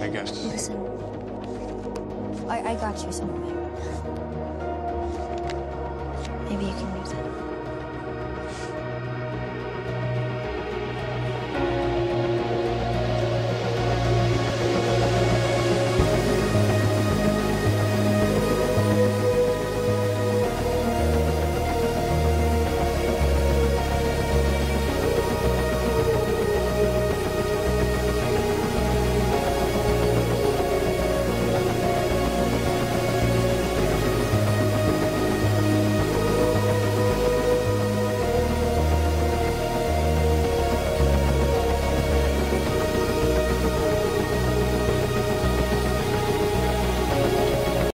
I guess. Listen. I, I got you something. Maybe you can use it.